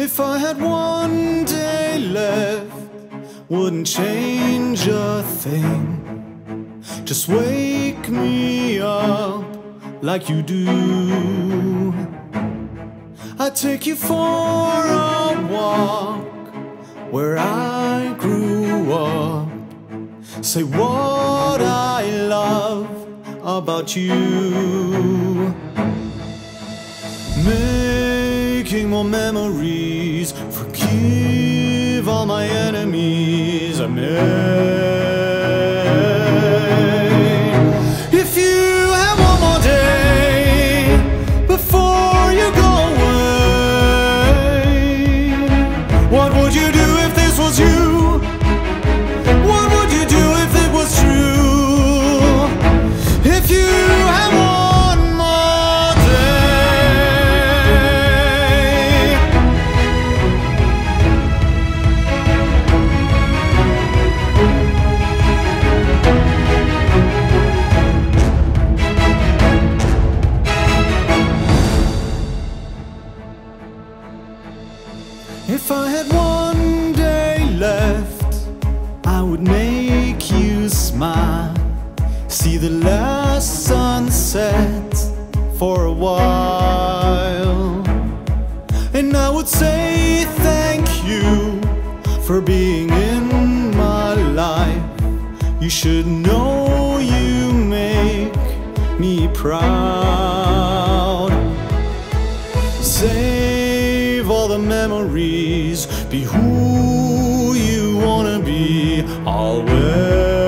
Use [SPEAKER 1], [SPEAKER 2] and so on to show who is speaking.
[SPEAKER 1] If I had one day left, wouldn't change a thing. Just wake me up like you do. I'd take you for a walk where I grew up. Say what I love about you. Making more memories, forgive all my enemies. I If I had one day left, I would make you smile. See the last sunset for a while. And I would say thank you for being in my life. You should know you make me proud. Memories. Be who you wanna be always. If